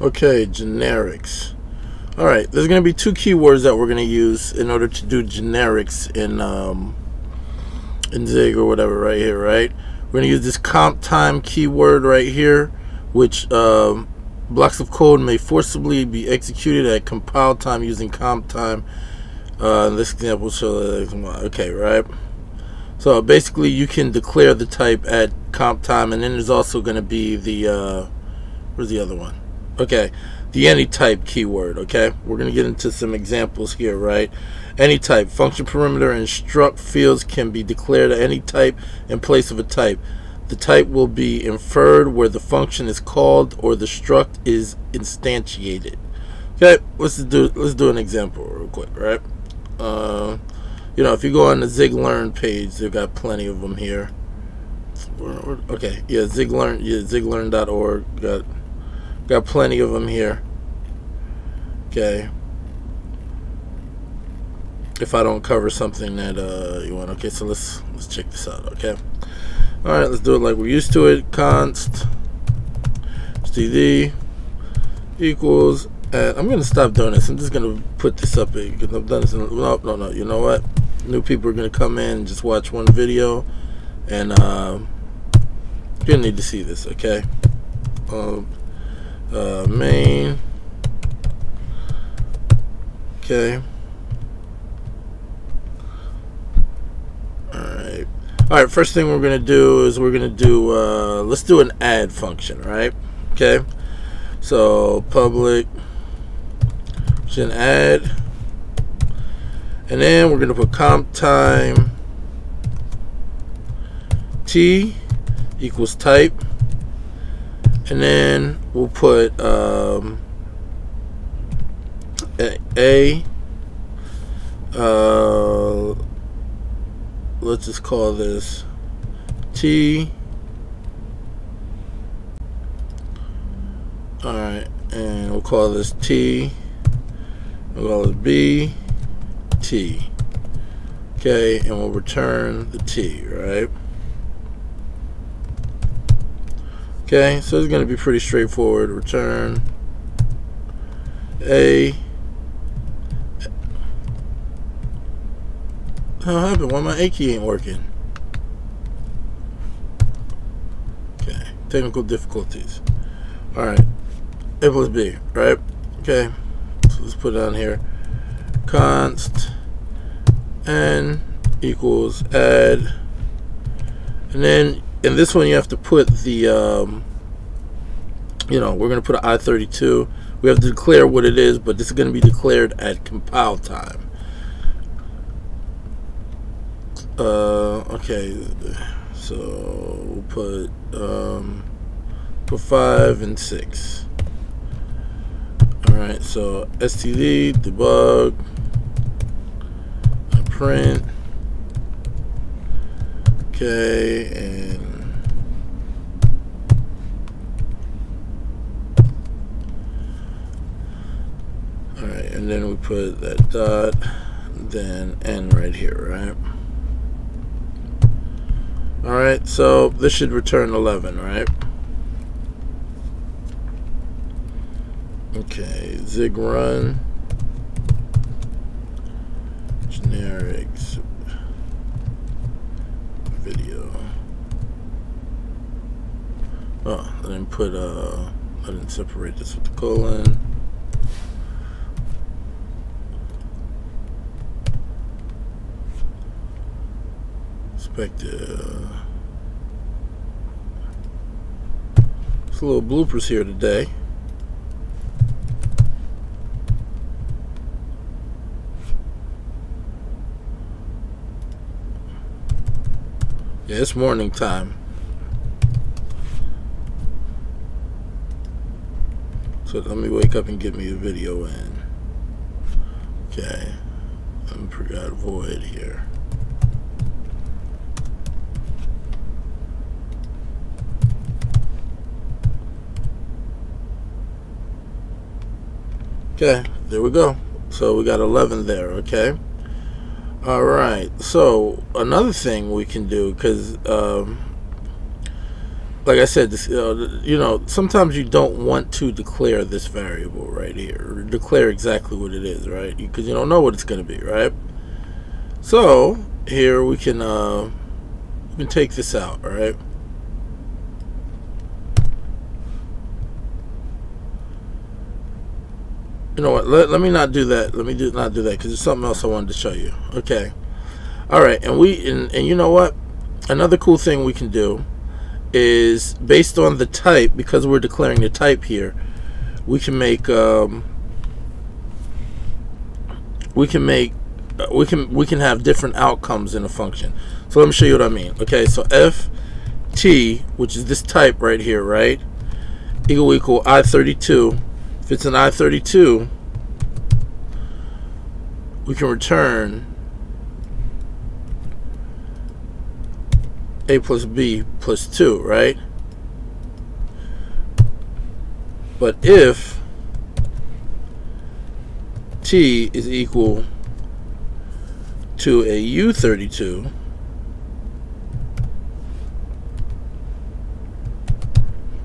Okay, generics. Alright, there's going to be two keywords that we're going to use in order to do generics in um, in Zig or whatever right here, right? We're going to use this comptime keyword right here, which um, blocks of code may forcibly be executed at compile time using comptime. Uh, this example shows, okay, right? So basically you can declare the type at comptime and then there's also going to be the, uh, where's the other one? Okay, the anytype keyword. Okay, we're gonna get into some examples here, right? anytype function parameter and struct fields can be declared anytype in place of a type. The type will be inferred where the function is called or the struct is instantiated. Okay, let's do let's do an example real quick, right? Uh, you know, if you go on the Zig Learn page, they've got plenty of them here. Okay, yeah, Zig Learn, yeah, ziglearn.org got Got plenty of them here. Okay. If I don't cover something that uh, you want. Okay, so let's let's check this out. Okay. All right, let's do it like we're used to it. Const std equals. And I'm gonna stop doing this. I'm just gonna put this up because I've done this. In, no, no, no. You know what? New people are gonna come in and just watch one video, and uh, you need to see this. Okay. Um, uh, main. Okay. Alright. Alright, first thing we're going to do is we're going to do, uh, let's do an add function, right? Okay. So, public, an add. And then we're going to put comptime t equals type and then we'll put um, a, uh, let's just call this T. Alright and we'll call this T. We'll call it B T. Okay and we'll return the T right Okay, so it's going to be pretty straightforward. Return a. How happened? Why my A key ain't working? Okay, technical difficulties. All right, A plus B, right? Okay, so let's put it on here. Const n equals add, and then in this one you have to put the um, you know we're going to put an i32 we have to declare what it is but this is going to be declared at compile time. Uh, okay so we'll put um, put 5 and 6 alright so std debug print. Okay and and then we put that dot then n right here right? Alright so this should return 11 right? Okay zig run. Generics. Video. Oh I didn't put uh I didn't separate this with the colon expect uh, a little bloopers here today. Yeah, it's morning time. So let me wake up and get me a video in. Okay. I'm forgot void here. Okay, there we go. So we got 11 there, okay? All right, so another thing we can do, because um, like I said, this, uh, you know, sometimes you don't want to declare this variable right here, declare exactly what it is, right? Because you don't know what it's going to be, right? So here we can uh, we can take this out, all right? You know what? Let, let me not do that. Let me do not do that because there's something else I wanted to show you. Okay. All right, and we and, and you know what? Another cool thing we can do is based on the type because we're declaring the type here we can make um, we can make uh, we can we can have different outcomes in a function so let me show you what I mean okay so f t which is this type right here right equal equal i32 if it's an i32 we can return a plus b plus 2, right? But if t is equal to a u32,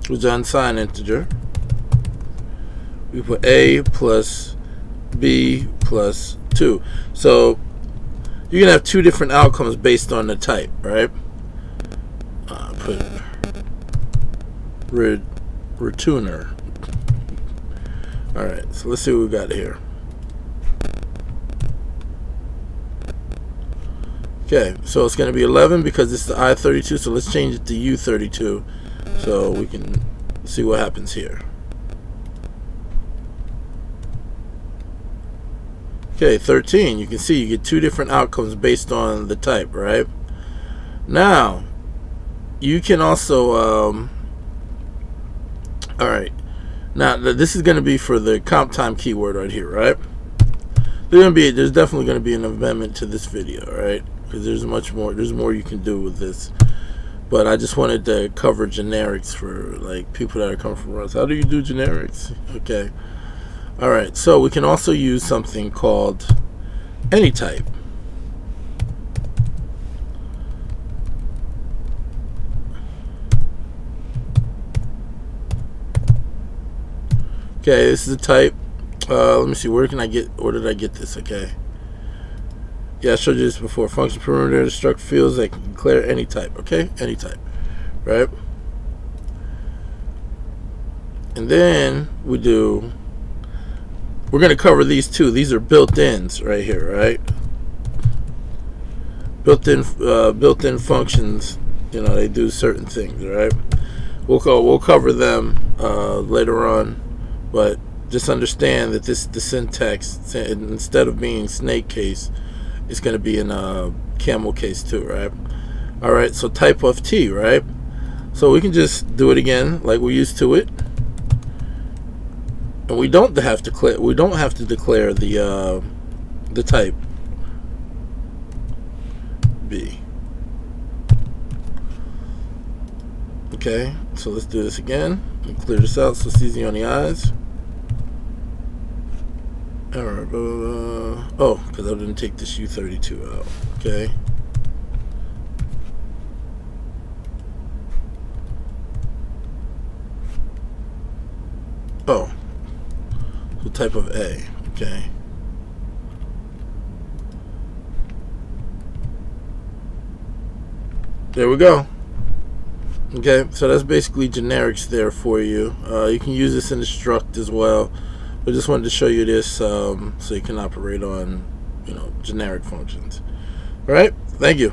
which is an unsigned integer, we put a plus b plus 2. So you can have two different outcomes based on the type, right? Uh, put red retuner. Alright, so let's see what we got here. Okay, so it's going to be 11 because it's the I-32, so let's change it to U-32 so we can see what happens here. Okay, 13. You can see you get two different outcomes based on the type, right? Now, you can also um, all right now this is going to be for the comptime keyword right here right there's going to be there's definitely going to be an amendment to this video right because there's much more there's more you can do with this but I just wanted to cover generics for like people that are coming from us. How do you do generics? Okay. All right. So we can also use something called anytype. Okay, this is a type. Uh, let me see. Where can I get? Where did I get this? Okay. Yeah, I showed you this before. Function parameter struct fields that can declare any type. Okay, anytype, right? And then we do. We're gonna cover these two. These are built-ins right here, right? Built-in, uh, built-in functions. You know, they do certain things, right? We'll we'll cover them uh, later on but just understand that this the syntax instead of being snake case it's going to be in a camel case too right all right so type of t right so we can just do it again like we used to it we don't have to declare we don't have to declare the uh, the type b okay so let's do this again and clear this out so it's easy on the eyes Alright, oh, because I didn't take this U32 out. Okay. Oh. Type of A. Okay. There we go. Okay, so that's basically generics there for you. Uh, you can use this in the struct as well. I just wanted to show you this um, so you can operate on, you know, generic functions. All right. Thank you.